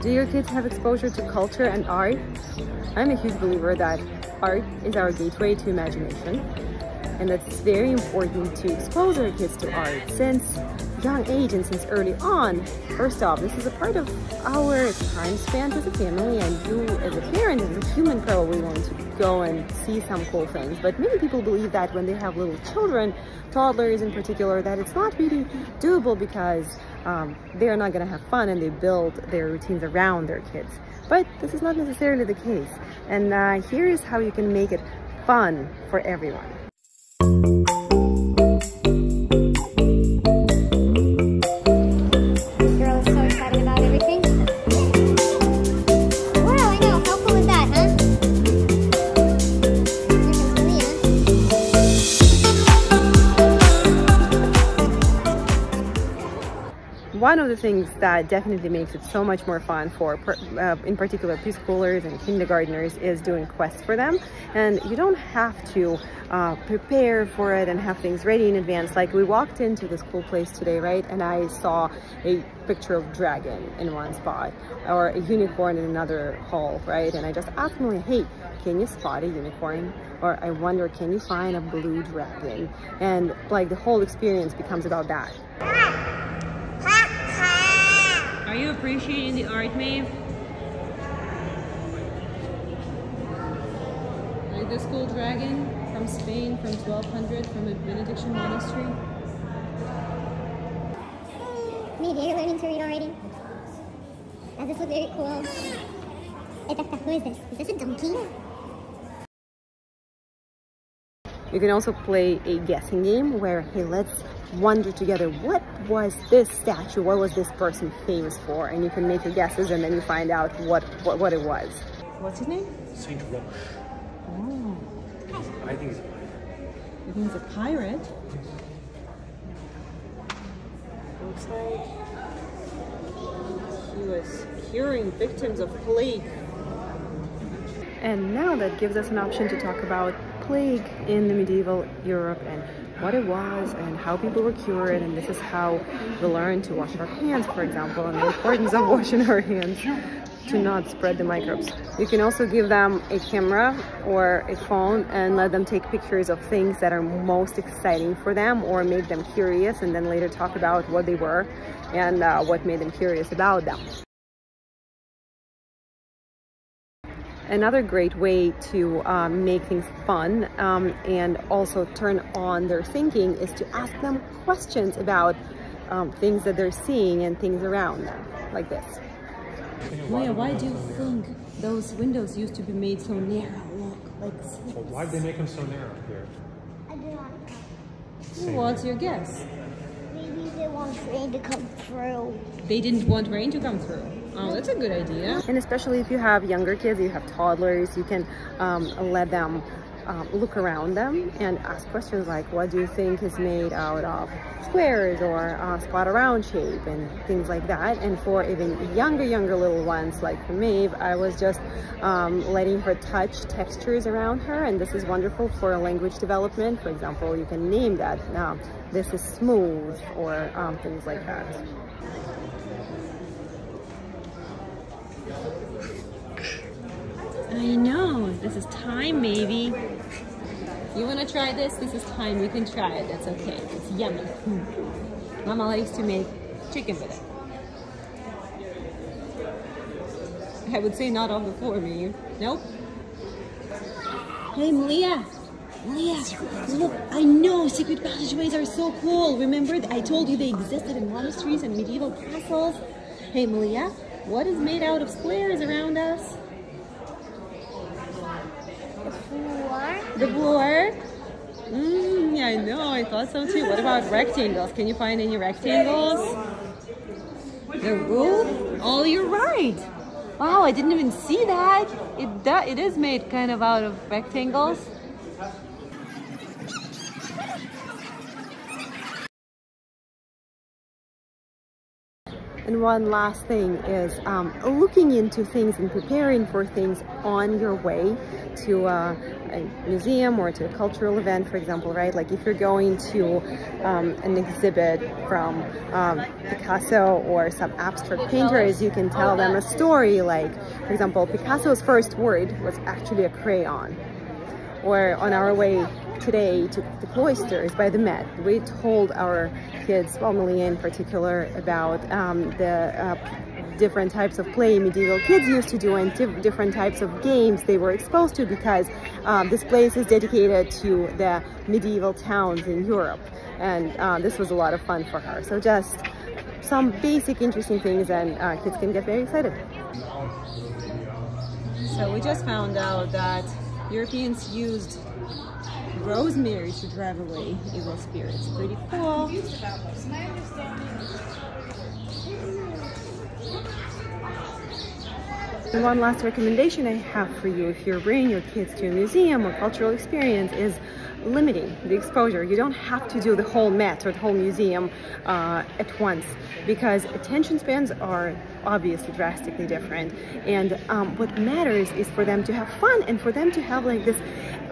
Do your kids have exposure to culture and art? I'm a huge believer that art is our gateway to imagination and it's very important to expose our kids to art since young age and since early on. First off, this is a part of our time spent as a family and you as a parent, as a human probably want to go and see some cool things. But many people believe that when they have little children, toddlers in particular, that it's not really doable because um, they're not going to have fun and they build their routines around their kids. But this is not necessarily the case. And uh, here is how you can make it fun for everyone. One of the things that definitely makes it so much more fun for, uh, in particular, preschoolers and kindergartners is doing quests for them. And you don't have to uh, prepare for it and have things ready in advance. Like we walked into this cool place today, right? And I saw a picture of dragon in one spot or a unicorn in another hall, right? And I just asked Millie, hey, can you spot a unicorn? Or I wonder, can you find a blue dragon? And like the whole experience becomes about that. Are you appreciating the art, Maeve? Like this cool dragon from Spain from 1200 from a Benedictine monastery. Maybe you're learning to read already. Does this look very cool? Who is this? Is this a donkey? You can also play a guessing game where, hey, let's wonder together what was this statue? What was this person famous for? And you can make your guesses and then you find out what what, what it was. What's his name? Saint roch. Oh. I think he's a pirate. You think he's a pirate? Looks like he was curing victims of plague. And now that gives us an option to talk about plague in the medieval Europe and what it was and how people were cured and this is how we learn to wash our hands for example and the importance of washing our hands to not spread the microbes. You can also give them a camera or a phone and let them take pictures of things that are most exciting for them or make them curious and then later talk about what they were and uh, what made them curious about them. Another great way to um, make things fun um, and also turn on their thinking is to ask them questions about um, things that they're seeing and things around them, like this. Maya, why do you think those windows used to be made so narrow? Look, like well, why did they make them so narrow here? I do not know. What's your guess? Maybe they want rain to come through. They didn't want rain to come through. Oh, that's a good idea. And especially if you have younger kids, you have toddlers, you can um, let them um, look around them and ask questions like, what do you think is made out of squares or uh, spot around shape and things like that. And for even younger, younger little ones like for Maeve, I was just um, letting her touch textures around her. And this is wonderful for language development. For example, you can name that. Now, this is smooth or um, things like that. I know, this is thyme maybe. You wanna try this? This is thyme, you can try it, that's okay. It's yummy. Hmm. Mama likes to make chicken with it. I would say not on the floor, me. Nope. Hey, Malia. Malia, look, I know secret passageways are so cool. Remember, I told you they existed in monasteries and medieval castles. Hey, Malia, what is made out of squares around us? The floor? Mmm, yeah, I know, I thought so too. What about rectangles? Can you find any rectangles? The roof? Oh, you're right. Wow, I didn't even see that. It, that, it is made kind of out of rectangles. And one last thing is um, looking into things and preparing for things on your way to uh, a museum or to a cultural event, for example, right? Like if you're going to um, an exhibit from um, Picasso or some abstract painters, you can tell them a story like, for example, Picasso's first word was actually a crayon. Or on our way today to the cloisters by the Met, we told our kids, well, Malia in particular, about um, the uh, different types of play medieval kids used to do and different types of games they were exposed to because um, this place is dedicated to the medieval towns in Europe. And uh, this was a lot of fun for her. So just some basic interesting things and uh, kids can get very excited. So we just found out that Europeans used rosemary to drive away evil spirits. Pretty cool. And one last recommendation I have for you if you're bringing your kids to a museum or cultural experience is limiting the exposure. You don't have to do the whole Met or the whole museum uh, at once because attention spans are obviously drastically different. And um, what matters is for them to have fun and for them to have like this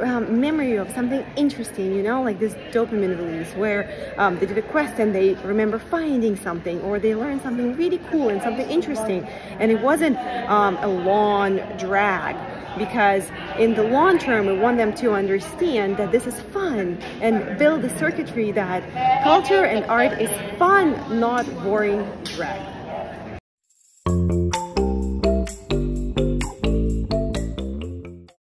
um, memory of something interesting, you know, like this dopamine release where um, they did a quest and they remember finding something or they learned something really cool and something interesting. And it wasn't um, a long drag because in the long term we want them to understand that this is fun and build the circuitry that culture and art is fun not boring drag